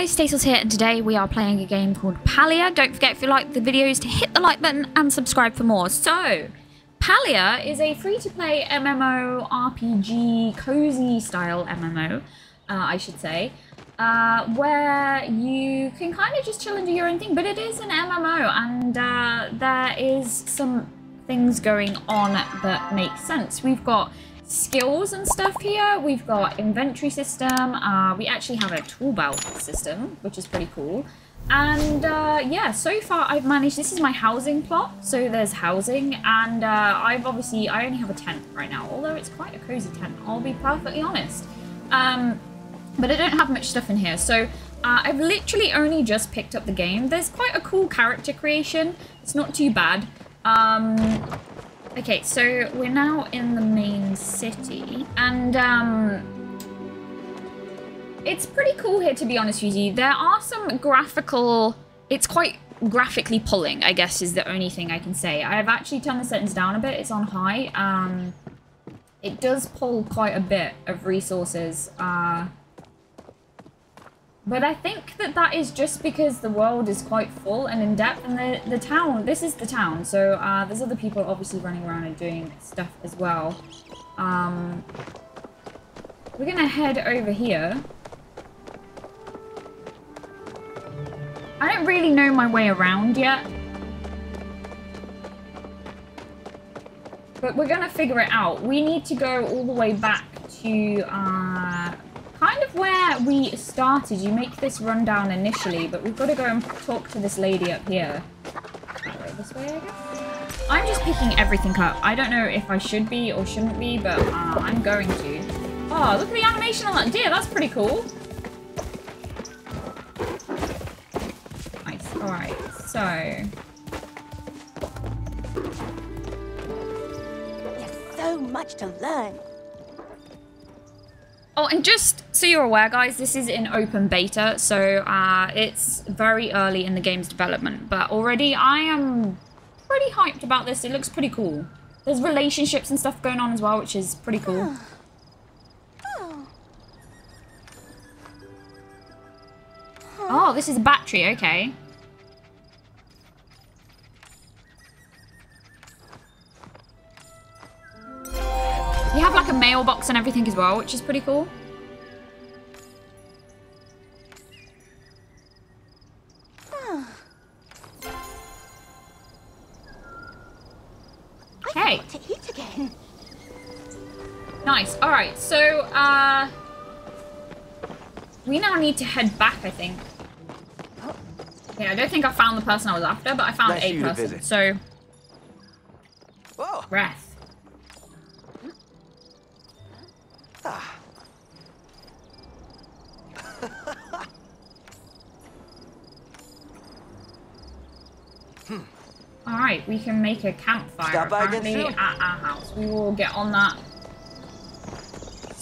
guys, Stacels here, and today we are playing a game called Palia. Don't forget, if you like the videos, to hit the like button and subscribe for more. So, Palia is a free-to-play MMO RPG, cozy style MMO, uh, I should say, uh, where you can kind of just chill and do your own thing, but it is an MMO, and uh, there is some things going on that make sense. We've got skills and stuff here. We've got inventory system. Uh, we actually have a tool belt system, which is pretty cool. And uh, yeah, so far I've managed, this is my housing plot. So there's housing and uh, I've obviously, I only have a tent right now, although it's quite a cozy tent, I'll be perfectly honest. Um, but I don't have much stuff in here. So uh, I've literally only just picked up the game. There's quite a cool character creation. It's not too bad. Um, Okay, so we're now in the main city, and um, it's pretty cool here, to be honest with you. There are some graphical... It's quite graphically pulling, I guess, is the only thing I can say. I've actually turned the settings down a bit. It's on high. Um, it does pull quite a bit of resources. Uh, but I think that that is just because the world is quite full and in-depth, and the, the town, this is the town, so uh, there's other people obviously running around and doing stuff as well. Um, we're gonna head over here. I don't really know my way around yet. But we're gonna figure it out. We need to go all the way back to, of where we started. You make this rundown initially, but we've got to go and talk to this lady up here. Way, this way, I guess? I'm just picking everything up. I don't know if I should be or shouldn't be, but uh, I'm going to. Oh, look at the animation on that deer. That's pretty cool. Nice. Alright, so... There's so much to learn. Oh, and just so you're aware, guys, this is in open beta, so uh, it's very early in the game's development. But already I am pretty hyped about this. It looks pretty cool. There's relationships and stuff going on as well, which is pretty cool. Oh, this is a battery, okay. You have like a mailbox and everything as well, which is pretty cool. Uh, we now need to head back. I think. Yeah, I don't think I found the person I was after, but I found Nice a person. visit. So, Oh, breath. All right, we can make a campfire Stop apparently soon. at our house. We will get on that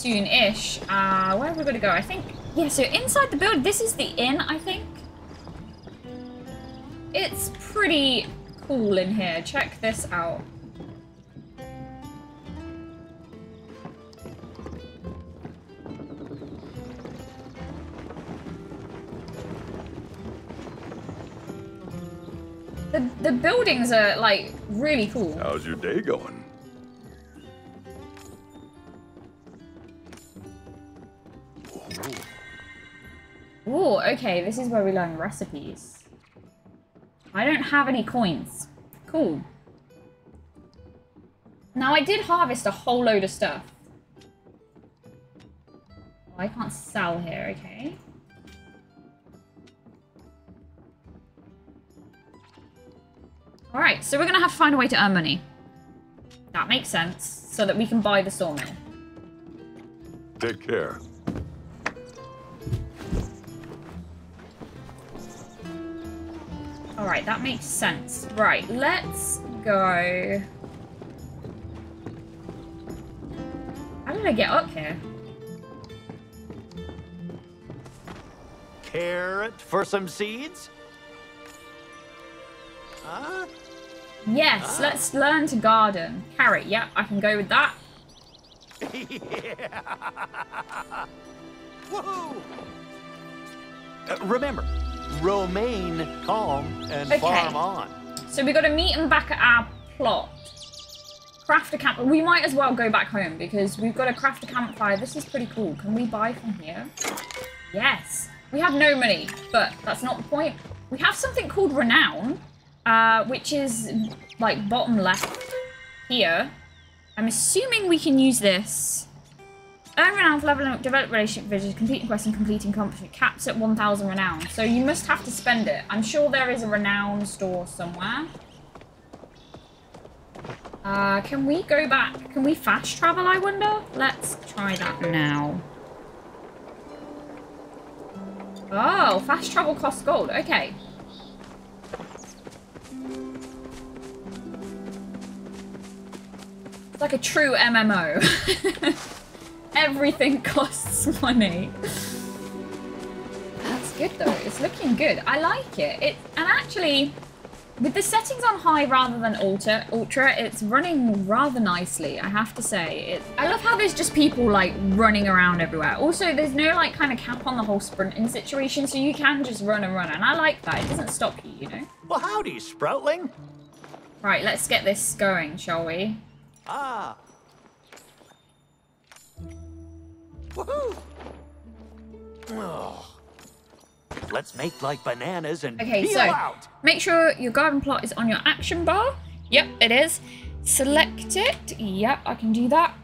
soon-ish. Uh, where are we going to go? I think, yeah, so inside the building, this is the inn, I think. It's pretty cool in here. Check this out. The, the buildings are, like, really cool. How's your day going? Ooh, okay, this is where we learn recipes. I don't have any coins. Cool. Now, I did harvest a whole load of stuff. Oh, I can't sell here, okay. Alright, so we're gonna have to find a way to earn money. That makes sense, so that we can buy the sawmill. Take care. Alright, that makes sense. Right, let's go... How did I get up here? carrot for some seeds? Huh? Yes, let's learn to garden. Carrot, yep, I can go with that. yeah. Woohoo! Uh, remember, romaine calm and Okay. farm on. So we got to meet them back at our plot. Craft a camp. We might as well go back home because we've got to craft a campfire. This is pretty cool. Can we buy from here? Yes. We have no money, but that's not the point. We have something called renown, uh, which is like bottom left here. I'm assuming we can use this. Earn renown for leveling develop relationship vision, completing quests and completing accomplishment. Caps at 1,000 renown. So you must have to spend it. I'm sure there is a renown store somewhere. Uh, can we go back? Can we fast travel, I wonder? Let's try that now. Oh, fast travel costs gold. Okay. It's like a true MMO. Everything costs money. That's good though. It's looking good. I like it. It and actually, with the settings on high rather than ultra, ultra, it's running rather nicely. I have to say. It. I love how there's just people like running around everywhere. Also, there's no like kind of cap on the whole sprinting situation, so you can just run and run, and I like that. It doesn't stop you, you know. Well, howdy, Sproutling. Right, let's get this going, shall we? Ah. Woohoo! Oh. Let's make like bananas and Okay, peel so out. make sure your garden plot is on your action bar. Yep, it is. Select it. Yep, I can do that.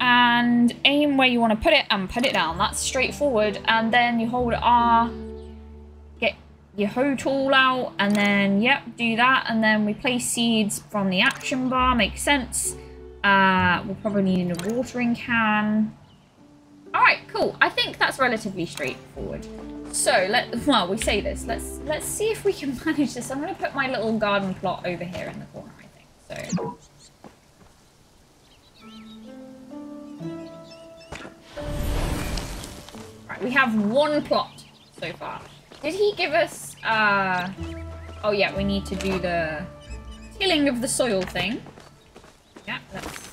And aim where you want to put it and put it down. That's straightforward. And then you hold R, get your hoe tool out, and then, yep, do that. And then we place seeds from the action bar. Makes sense. Uh, we'll probably need a watering can. All right, cool. I think that's relatively straightforward. So let well, we say this. Let's let's see if we can manage this. I'm gonna put my little garden plot over here in the corner. I think so. Right, we have one plot so far. Did he give us? uh... Oh yeah, we need to do the tilling of the soil thing. Yeah, that's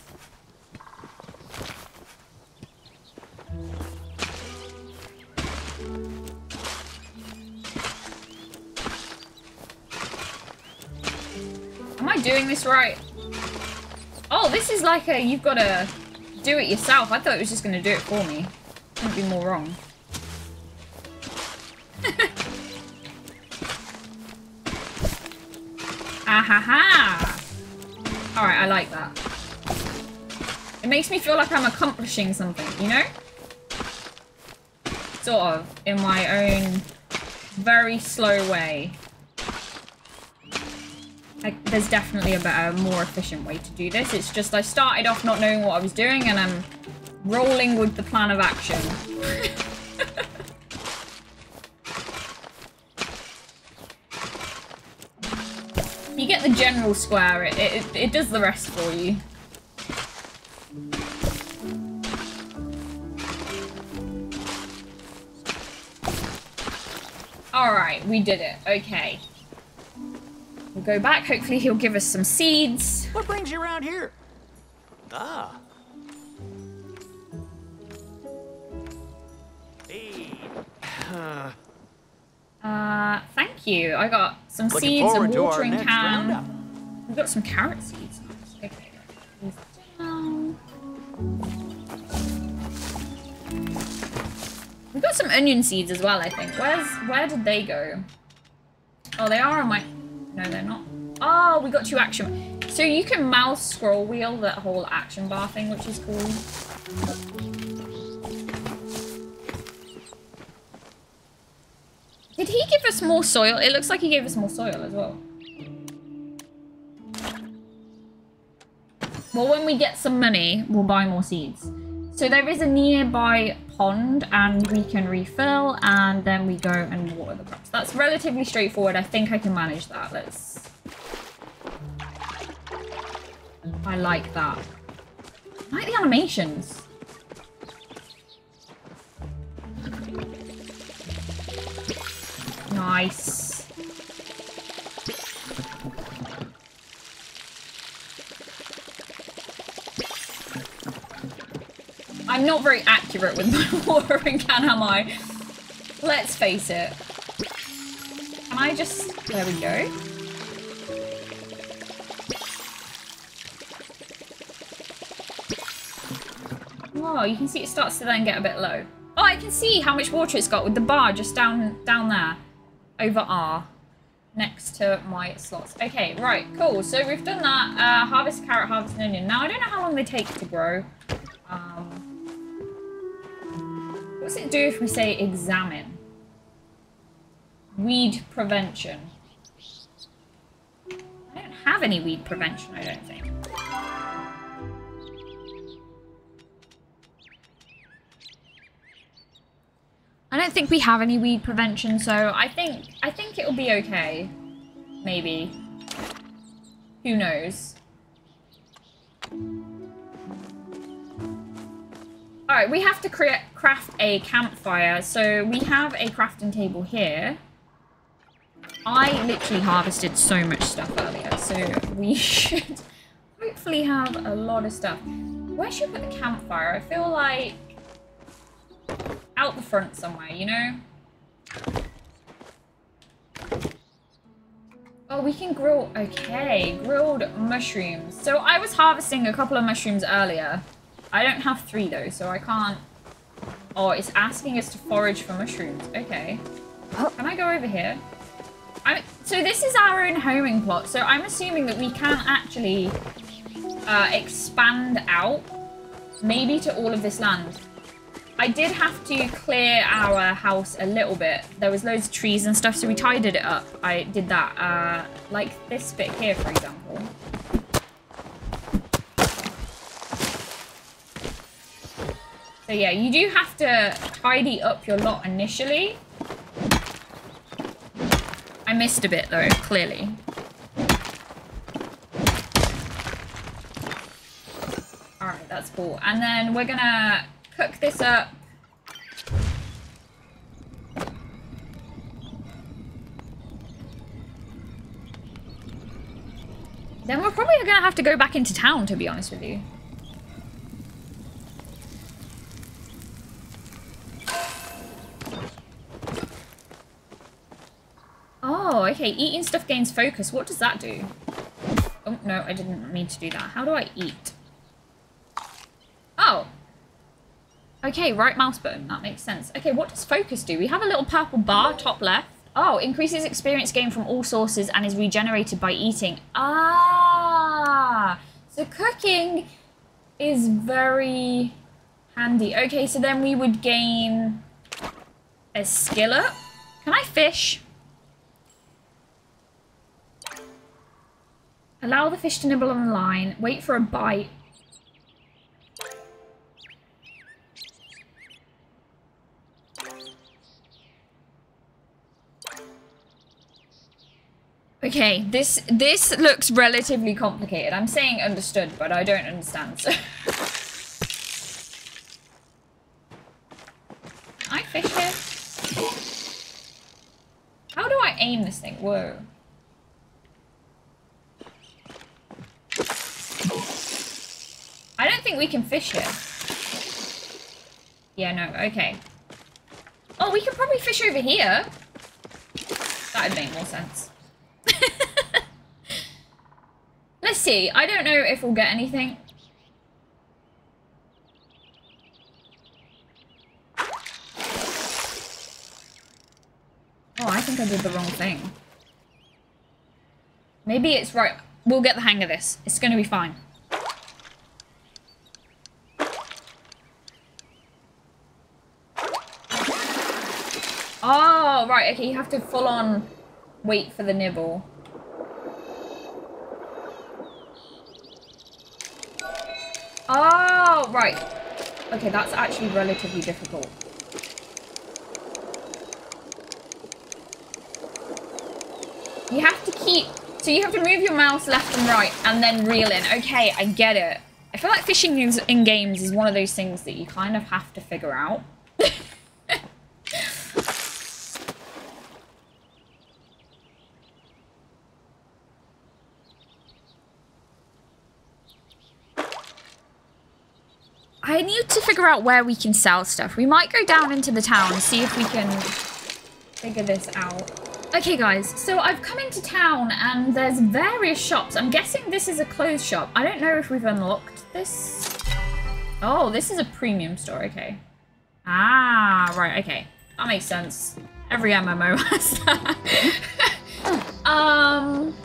doing this right? Oh, this is like a, you've got to do it yourself. I thought it was just going to do it for me. Couldn't be more wrong. ah ha ha! Alright, I like that. It makes me feel like I'm accomplishing something, you know? Sort of, in my own very slow way. There's definitely a better, more efficient way to do this. It's just I started off not knowing what I was doing and I'm rolling with the plan of action. you get the general square, it, it, it does the rest for you. Alright, we did it. Okay. We'll go back. Hopefully he'll give us some seeds. What brings you around here? Ah. Hey. Uh, thank you. I got some Looking seeds, a forward to our watering can. We've got some carrot seeds. Okay. We've got some onion seeds as well, I think. Where's where did they go? Oh, they are on my No, they're not. Oh, we got two action. So you can mouse scroll wheel that whole action bar thing, which is cool. Did he give us more soil? It looks like he gave us more soil as well. Well, when we get some money, we'll buy more seeds. So there is a nearby pond and we can refill and then we go and water the crops. That's relatively straightforward. I think I can manage that. Let's... I like that. I like the animations. Nice. I'm not very accurate with my watering can, am I? Let's face it. can I just... There we go. Oh, you can see it starts to then get a bit low. Oh, I can see how much water it's got with the bar just down down there. Over R. Next to my slots. Okay, right, cool. So we've done that. Uh, harvest carrot, harvest onion. Now, I don't know how long they take to grow. What does it do if we say examine? Weed prevention. I don't have any weed prevention, I don't think. I don't think we have any weed prevention, so I think I think it'll be okay. Maybe. Who knows? Alright, we have to create craft a campfire. So we have a crafting table here. I literally harvested so much stuff earlier, so we should hopefully have a lot of stuff. Where should we put the campfire? I feel like out the front somewhere, you know? Oh, we can grill. Okay, grilled mushrooms. So I was harvesting a couple of mushrooms earlier. I don't have three though, so I can't. Oh, it's asking us to forage for mushrooms. Okay. Can I go over here? I, so this is our own homing plot. So I'm assuming that we can actually uh, expand out, maybe to all of this land. I did have to clear our house a little bit. There was loads of trees and stuff, so we tidied it up. I did that, uh, like this bit here, for example. So yeah, you do have to tidy up your lot initially. I missed a bit though, clearly. Alright, that's cool. And then we're gonna cook this up. Then we're probably gonna have to go back into town, to be honest with you. Oh, okay. Eating stuff gains focus. What does that do? Oh, no, I didn't mean to do that. How do I eat? Oh. Okay, right mouse button. That makes sense. Okay, what does focus do? We have a little purple bar, top left. Oh, increases experience gained from all sources and is regenerated by eating. Ah! So cooking is very handy. Okay, so then we would gain a skillet. Can I fish? Allow the fish to nibble on the line. Wait for a bite. Okay, this this looks relatively complicated. I'm saying understood, but I don't understand. So. I fish here? How do I aim this thing? Whoa. I don't think we can fish here. Yeah, no, okay. Oh, we could probably fish over here. That would make more sense. Let's see. I don't know if we'll get anything. Oh, I think I did the wrong thing. Maybe it's right. We'll get the hang of this. It's going to be fine. Right. Okay, you have to full on wait for the nibble. Oh, right. Okay, that's actually relatively difficult. You have to keep... So you have to move your mouse left and right and then reel in. Okay, I get it. I feel like fishing in, in games is one of those things that you kind of have to figure out. I need to figure out where we can sell stuff. We might go down into the town and see if we can figure this out. Okay, guys, so I've come into town and there's various shops. I'm guessing this is a clothes shop. I don't know if we've unlocked this. Oh, this is a premium store, okay. Ah, right, okay. That makes sense. Every MMO has that. um,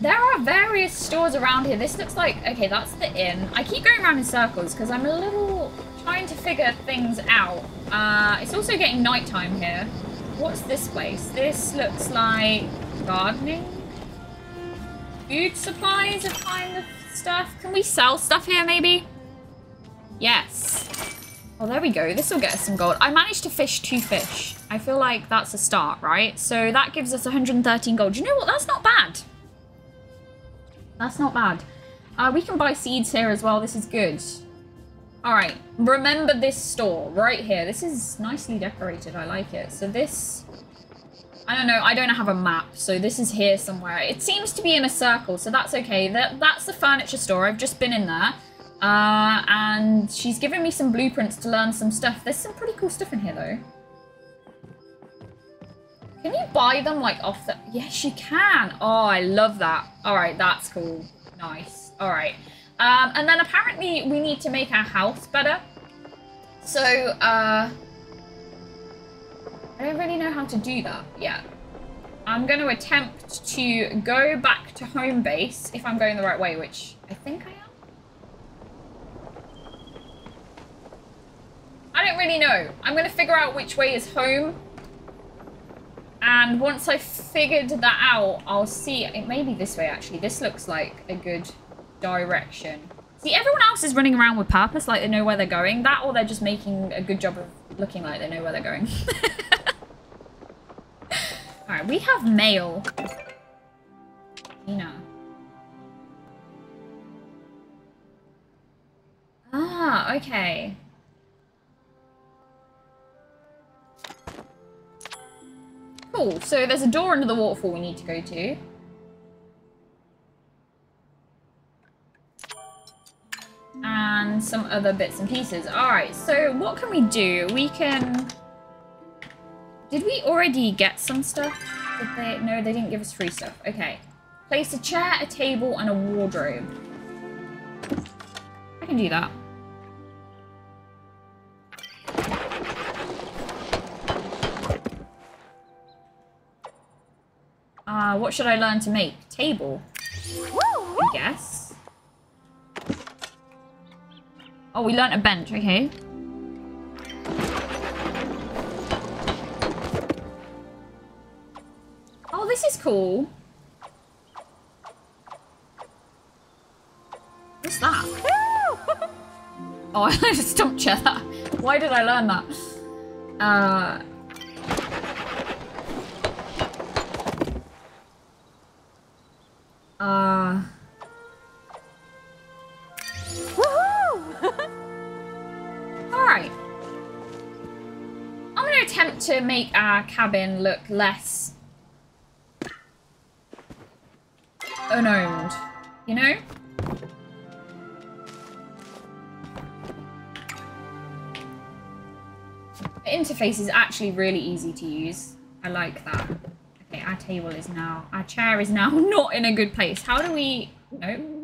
there are various stores around here. This looks like, okay, that's the inn. I keep going around in circles because I'm a little trying to figure things out. Uh, it's also getting nighttime here. What's this place? This looks like gardening? Food supplies of kind of stuff. Can we sell stuff here maybe? Yes. Oh, there we go. This will get us some gold. I managed to fish two fish. I feel like that's a start, right? So that gives us 113 gold. You know what? That's not bad. That's not bad. Uh, we can buy seeds here as well. This is good. All right. Remember this store right here. This is nicely decorated. I like it. So this... I don't know. I don't have a map. So this is here somewhere. It seems to be in a circle. So that's okay. That, that's the furniture store. I've just been in there. Uh, and she's given me some blueprints to learn some stuff. There's some pretty cool stuff in here, though. Can you buy them, like, off the... Yes, you can. Oh, I love that. All right, that's cool. Nice. All right. Um, and then apparently we need to make our house better. So, uh... I don't really know how to do that yet. I'm going to attempt to go back to home base if I'm going the right way, which I think I am. I don't really know. I'm going to figure out which way is home. And once I've figured that out, I'll see. It may be this way, actually. This looks like a good direction. See, everyone else is running around with purpose, like they know where they're going. That or they're just making a good job of looking like they know where they're going. Alright, we have mail. Tina. Ah, okay. Cool, so there's a door under the waterfall we need to go to. And some other bits and pieces. Alright, so what can we do? We can... Did we already get some stuff? Did they? No, they didn't give us free stuff. Okay. Place a chair, a table, and a wardrobe. I can do that. Uh, what should I learn to make? Table. I guess. Oh, we learnt a bench, okay. Oh, this is cool. What's that? oh, I just don't check that. Why did I learn that? Uh... attempt to make our cabin look less unowned, you know? The interface is actually really easy to use. I like that. Okay, our table is now, our chair is now not in a good place. How do we, no.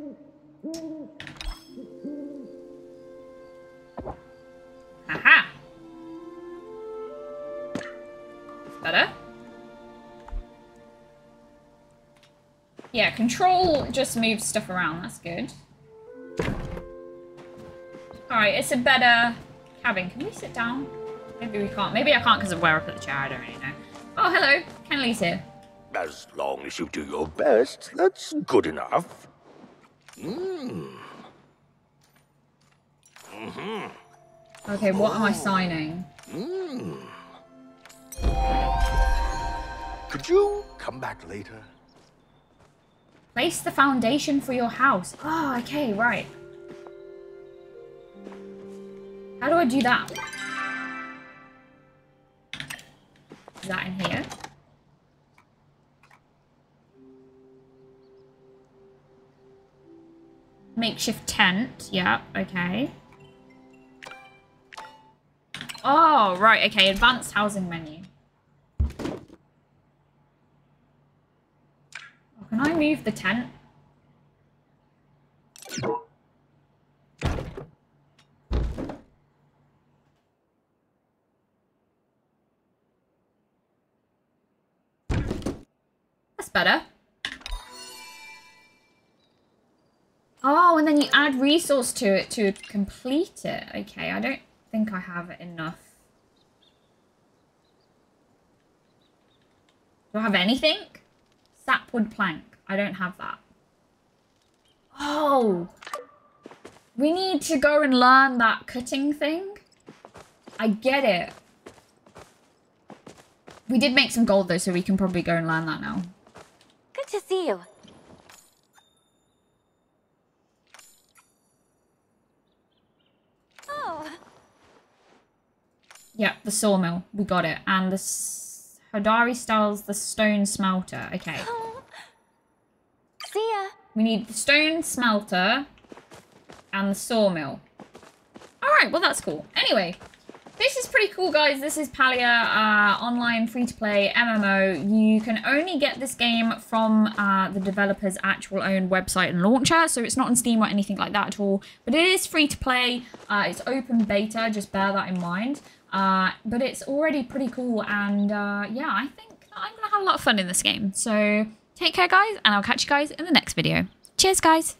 Control just moves stuff around. That's good. Alright, it's a better cabin. Can we sit down? Maybe we can't. Maybe I can't because of where I put the chair. I don't really know. Oh, hello. Kenli's here. As long as you do your best, that's good enough. Hmm. Okay, what am I signing? Could you come back later? Place the foundation for your house. Oh, okay, right. How do I do that? Is that in here? Makeshift tent. Yep, okay. Oh, right, okay. Advanced housing menu. Remove the tent. That's better. Oh, and then you add resource to it to complete it. Okay, I don't think I have enough. Do I have anything? Sapwood plank. I don't have that. Oh! We need to go and learn that cutting thing. I get it. We did make some gold though, so we can probably go and learn that now. Good to see you. Oh, Yep, the sawmill. We got it. And the s- Hodari styles the stone smelter. Okay. see ya. We need the stone smelter and the sawmill. Alright, well that's cool. Anyway, this is pretty cool, guys. This is Palia, uh, online free-to-play MMO. You can only get this game from uh, the developer's actual own website and launcher, so it's not on Steam or anything like that at all. But it is free-to-play. Uh, it's open beta, just bear that in mind. Uh, but it's already pretty cool, and uh, yeah, I think I'm going to have a lot of fun in this game. So take care, guys, and I'll catch you guys in the next video. Cheers, guys!